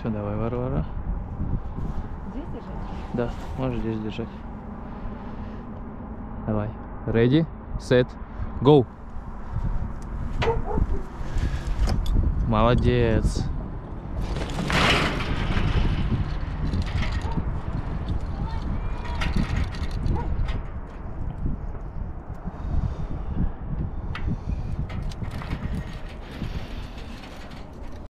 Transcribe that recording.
Все, давай, Варвара. Здесь держать? Да, можешь здесь держать. Давай. Ready, set, go. Молодец.